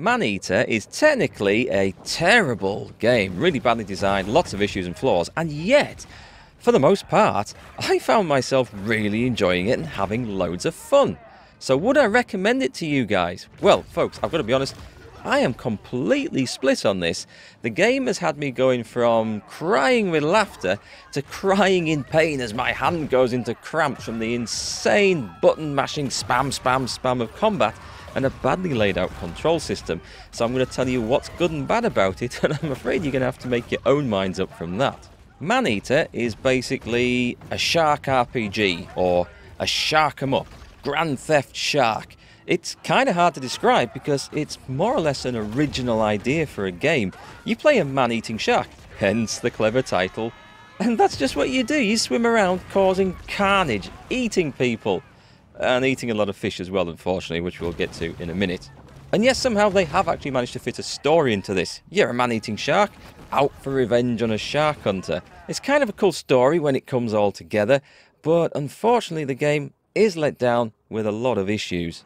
Maneater is technically a terrible game, really badly designed, lots of issues and flaws, and yet, for the most part, I found myself really enjoying it and having loads of fun. So, would I recommend it to you guys? Well, folks, I've got to be honest, I am completely split on this. The game has had me going from crying with laughter to crying in pain as my hand goes into cramps from the insane button mashing spam, spam, spam of combat and a badly laid out control system. So I'm going to tell you what's good and bad about it, and I'm afraid you're going to have to make your own minds up from that. Maneater is basically a shark RPG or a shark 'em up, Grand Theft Shark. It's kind of hard to describe because it's more or less an original idea for a game. You play a man eating shark, hence the clever title. And that's just what you do. You swim around causing carnage, eating people and eating a lot of fish as well, unfortunately, which we'll get to in a minute. And yes, somehow they have actually managed to fit a story into this. You're a man eating shark, out for revenge on a shark hunter. It's kind of a cool story when it comes all together, but unfortunately, the game is let down with a lot of issues.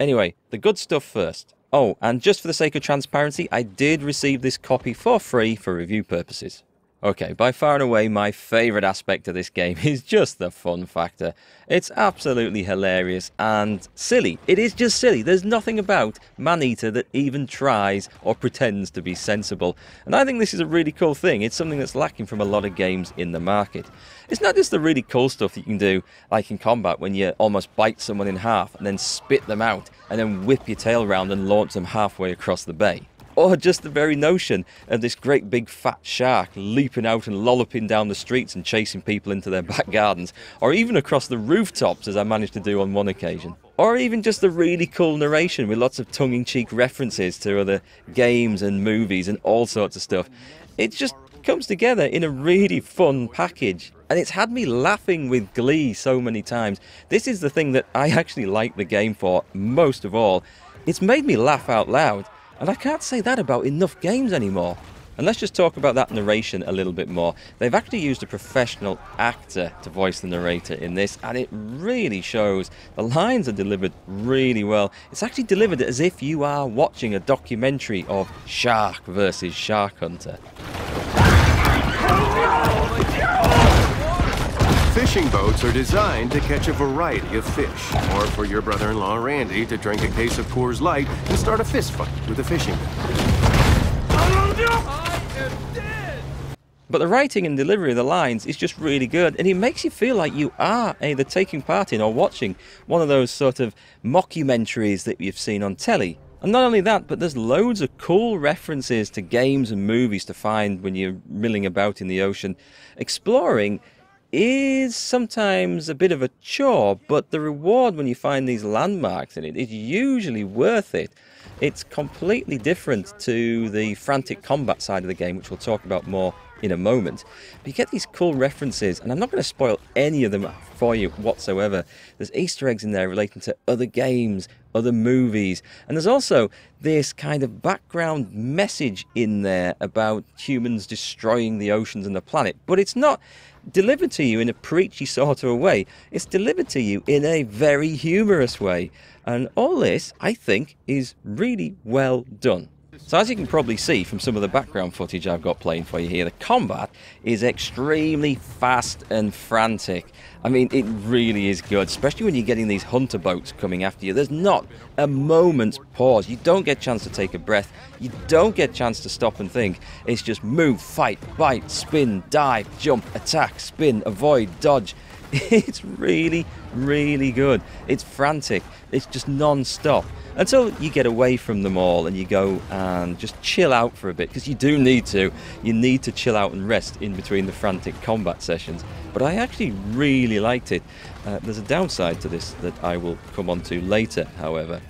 Anyway, the good stuff first. Oh, and just for the sake of transparency, I did receive this copy for free for review purposes. Okay, by far and away my favourite aspect of this game is just the fun factor. It's absolutely hilarious and silly. It is just silly. There's nothing about Maneater that even tries or pretends to be sensible. And I think this is a really cool thing. It's something that's lacking from a lot of games in the market. It's not just the really cool stuff that you can do, like in combat, when you almost bite someone in half and then spit them out and then whip your tail round and launch them halfway across the bay or just the very notion of this great big fat shark leaping out and lolloping down the streets and chasing people into their back gardens, or even across the rooftops, as I managed to do on one occasion. Or even just the really cool narration with lots of tongue in cheek references to other games and movies and all sorts of stuff. It just comes together in a really fun package. And it's had me laughing with glee so many times. This is the thing that I actually like the game for most of all. It's made me laugh out loud. And I can't say that about enough games anymore. And let's just talk about that narration a little bit more. They've actually used a professional actor to voice the narrator in this, and it really shows. The lines are delivered really well. It's actually delivered as if you are watching a documentary of Shark versus Shark Hunter. Fishing boats are designed to catch a variety of fish, or for your brother-in-law Randy to drink a case of Coors Light and start a fist fight with a fishing But the writing and delivery of the lines is just really good, and it makes you feel like you are either taking part in or watching one of those sort of mockumentaries that you've seen on telly. And not only that, but there's loads of cool references to games and movies to find when you're milling about in the ocean, exploring is sometimes a bit of a chore, but the reward when you find these landmarks in it is usually worth it. It's completely different to the frantic combat side of the game, which we'll talk about more in a moment. But you get these cool references, and I'm not going to spoil any of them for you whatsoever. There's Easter eggs in there relating to other games, other movies, and there's also this kind of background message in there about humans destroying the oceans and the planet. But it's not delivered to you in a preachy sort of a way. It's delivered to you in a very humorous way. And all this, I think, is really well done. So as you can probably see from some of the background footage I've got playing for you here, the combat is extremely fast and frantic. I mean, it really is good, especially when you're getting these hunter boats coming after you. There's not a moment's pause. You don't get a chance to take a breath. You don't get a chance to stop and think. It's just move, fight, bite, spin, dive, jump, attack, spin, avoid, dodge. It's really, really good. It's frantic. It's just non-stop until you get away from them all and you go and just chill out for a bit because you do need to. You need to chill out and rest in between the frantic combat sessions. But I actually really liked it. Uh, there's a downside to this that I will come on to later, however.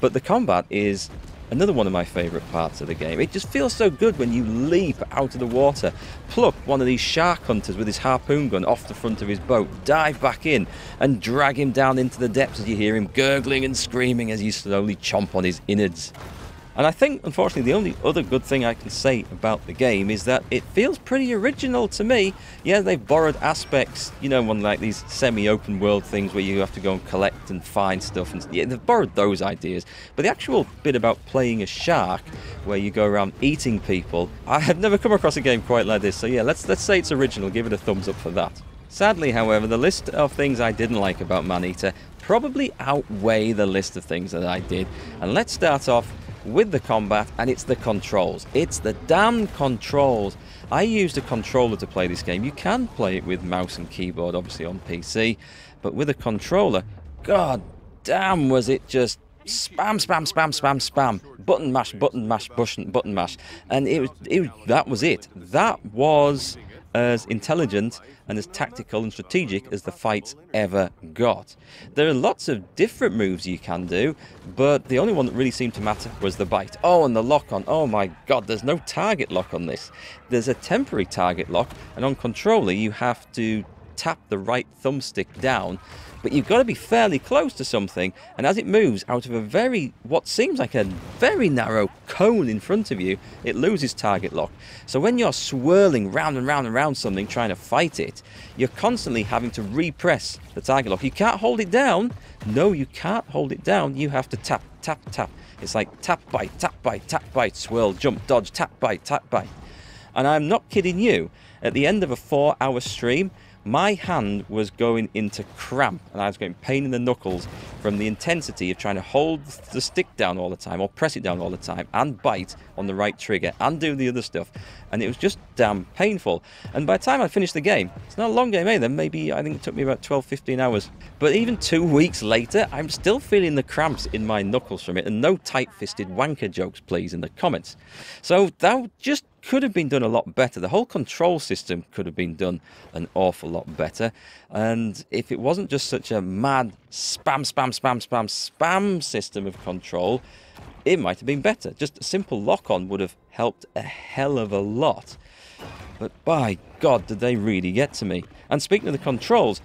But the combat is Another one of my favourite parts of the game. It just feels so good when you leap out of the water, pluck one of these shark hunters with his harpoon gun off the front of his boat, dive back in, and drag him down into the depths as you hear him gurgling and screaming as you slowly chomp on his innards. And I think, unfortunately, the only other good thing I can say about the game is that it feels pretty original to me. Yeah, they've borrowed aspects, you know, one like these semi-open world things where you have to go and collect and find stuff, and yeah, they've borrowed those ideas. But the actual bit about playing a shark, where you go around eating people, I have never come across a game quite like this. So yeah, let's let's say it's original. Give it a thumbs up for that. Sadly, however, the list of things I didn't like about Maneater probably outweigh the list of things that I did. And let's start off with the combat, and it's the controls. It's the damn controls. I used a controller to play this game. You can play it with mouse and keyboard, obviously on PC, but with a controller, god damn, was it just spam, spam, spam, spam, spam, button mash, button mash, button, button mash, and it was, it was, that was it. That was as intelligent and as tactical and strategic as the fights ever got. There are lots of different moves you can do, but the only one that really seemed to matter was the bite. Oh, and the lock on. Oh my god, there's no target lock on this. There's a temporary target lock, and on controller you have to tap the right thumbstick down but you've got to be fairly close to something, and as it moves out of a very, what seems like a very narrow cone in front of you, it loses target lock. So when you're swirling round and round and round something trying to fight it, you're constantly having to repress the target lock. You can't hold it down. No, you can't hold it down. You have to tap, tap, tap. It's like tap, bite, tap, bite, tap, bite, swirl, jump, dodge, tap, bite, tap, bite. And I'm not kidding you. At the end of a four hour stream, my hand was going into cramp and I was getting pain in the knuckles from the intensity of trying to hold the stick down all the time or press it down all the time and bite on the right trigger and do the other stuff. And it was just damn painful. And by the time I finished the game, it's not a long game either, maybe I think it took me about 12 15 hours. But even two weeks later, I'm still feeling the cramps in my knuckles from it and no tight fisted wanker jokes, please, in the comments. So that just could have been done a lot better. The whole control system could have been done an awful lot better. And if it wasn't just such a mad spam, spam, spam, spam, spam system of control, it might have been better. Just a simple lock on would have helped a hell of a lot. But by God, did they really get to me. And speaking of the controls,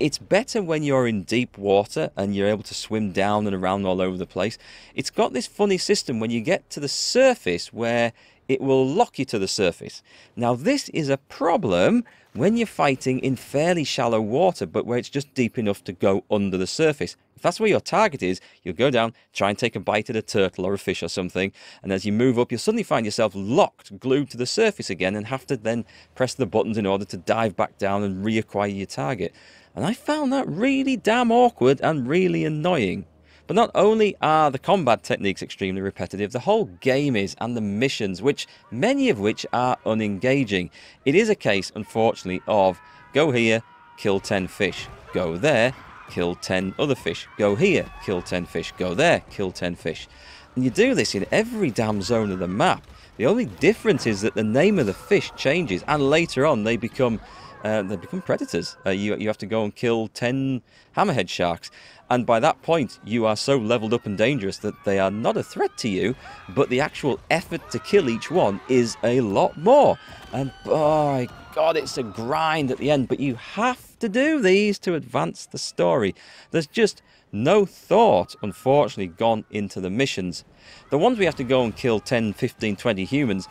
it's better when you're in deep water and you're able to swim down and around all over the place. It's got this funny system when you get to the surface where it will lock you to the surface. Now, this is a problem when you're fighting in fairly shallow water, but where it's just deep enough to go under the surface. If that's where your target is, you'll go down, try and take a bite at a turtle or a fish or something, and as you move up, you'll suddenly find yourself locked, glued to the surface again, and have to then press the buttons in order to dive back down and reacquire your target. And I found that really damn awkward and really annoying. But not only are the combat techniques extremely repetitive, the whole game is, and the missions, which many of which are unengaging. It is a case, unfortunately, of go here, kill 10 fish, go there, kill 10 other fish, go here, kill 10 fish, go there, kill 10 fish. And you do this in every damn zone of the map. The only difference is that the name of the fish changes, and later on they become uh, they become predators. Uh, you you have to go and kill ten hammerhead sharks, and by that point, you are so leveled up and dangerous that they are not a threat to you, but the actual effort to kill each one is a lot more. And by God, it's a grind at the end, but you have to do these to advance the story. There's just no thought, unfortunately, gone into the missions. The ones we have to go and kill 10, 15, 20 humans,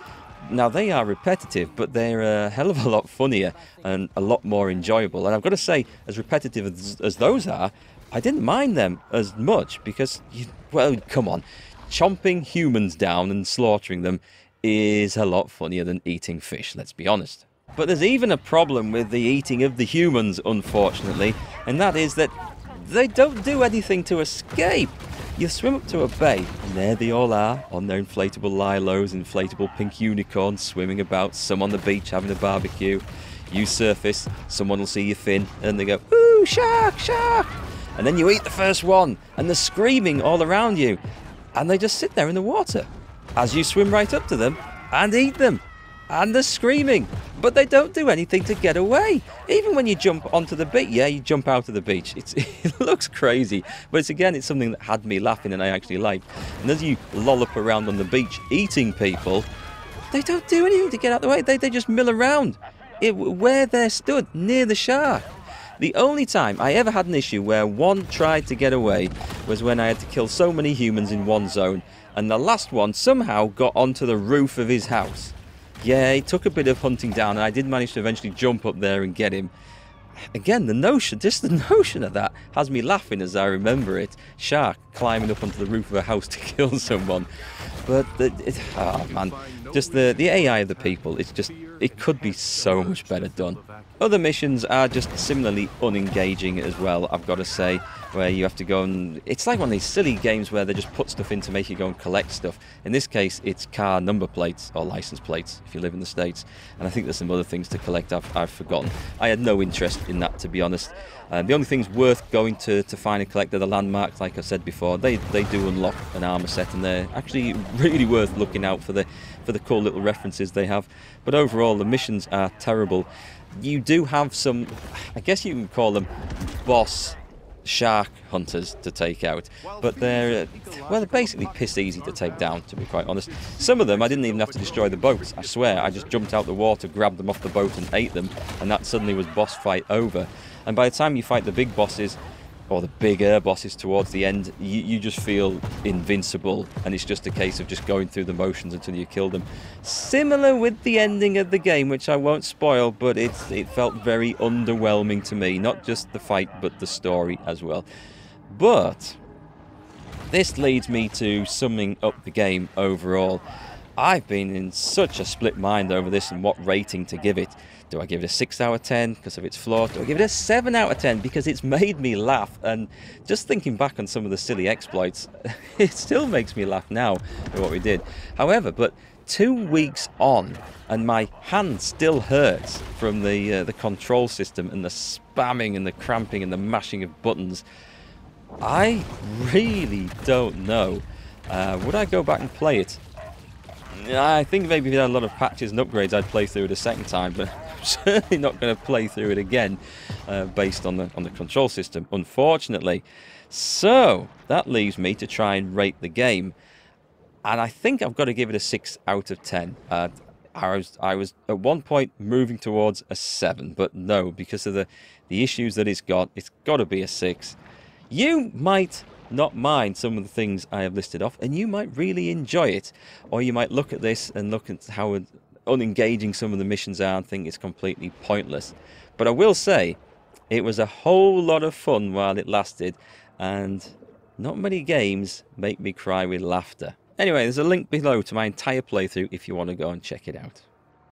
now they are repetitive, but they're a hell of a lot funnier and a lot more enjoyable. And I've got to say, as repetitive as, as those are, I didn't mind them as much because, you, well, come on, chomping humans down and slaughtering them is a lot funnier than eating fish, let's be honest. But there's even a problem with the eating of the humans, unfortunately, and that is that they don't do anything to escape. You swim up to a bay, and there they all are, on their inflatable lilos, inflatable pink unicorns, swimming about, some on the beach having a barbecue. You surface, someone will see your fin, and they go, Ooh, shark, shark! And then you eat the first one, and they're screaming all around you. And they just sit there in the water as you swim right up to them and eat them. And they're screaming, but they don't do anything to get away. Even when you jump onto the beach, yeah, you jump out of the beach. It's, it looks crazy, but it's again, it's something that had me laughing and I actually liked. And as you lollop around on the beach eating people, they don't do anything to get out of the way. They, they just mill around it, where they're stood near the shark. The only time I ever had an issue where one tried to get away was when I had to kill so many humans in one zone, and the last one somehow got onto the roof of his house. Yeah, it took a bit of hunting down, and I did manage to eventually jump up there and get him. Again, the notion, just the notion of that has me laughing as I remember it. Shark climbing up onto the roof of a house to kill someone. But, the, it, oh man, just the, the AI of the people, it's just, it could be so much better done. Other missions are just similarly unengaging as well, I've got to say, where you have to go and. It's like one of these silly games where they just put stuff in to make you go and collect stuff. In this case, it's car number plates or license plates if you live in the States. And I think there's some other things to collect I've, I've forgotten. I had no interest in that, to be honest. The only things worth going to, to find and collect are the landmarks, like I said before. They, they do unlock an armor set, and they're actually really worth looking out for the, for the cool little references they have. But overall, the missions are terrible you do have some, I guess you can call them boss shark hunters to take out, but they're well, they're basically piss easy to take down. To be quite honest, some of them I didn't even have to destroy the boats. I swear, I just jumped out the water, grabbed them off the boat, and ate them, and that suddenly was boss fight over. And by the time you fight the big bosses, or the bigger bosses towards the end, you, you, just feel invincible, and it's just a case of just going through the motions until you kill them. Similar with the ending of the game, which I won't spoil, but it, it felt very underwhelming to me. Not just the fight, but the story as well. But this leads me to summing up the game overall. I've been in such a split mind over this and what rating to give it. Do I give it a 6 out of 10 because of its flaws? Do I give it a 7 out of 10 because it's made me laugh? And just thinking back on some of the silly exploits, it still makes me laugh now at what we did. However, but two weeks on, and my hand still hurts from the uh, the control system and the spamming and the cramping and the mashing of buttons. I really don't know. Uh, would I go back and play it? I think maybe if it had a lot of patches and upgrades, I'd play through it a second time, but I'm certainly not going to play through it again uh, based on the on the control system, unfortunately. So that leaves me to try and rate the game, and I think I've got to give it a six out of ten. Uh, I was I was at one point moving towards a seven, but no, because of the the issues that it's got, it's got to be a six. You might not mind some of the things I have listed off, and you might really enjoy it. Or you might look at this and look at how unengaging some of the missions are and think it's completely pointless. But I will say, it was a whole lot of fun while it lasted, and not many games make me cry with laughter. Anyway, there's a link below to my entire playthrough if you want to go and check it out.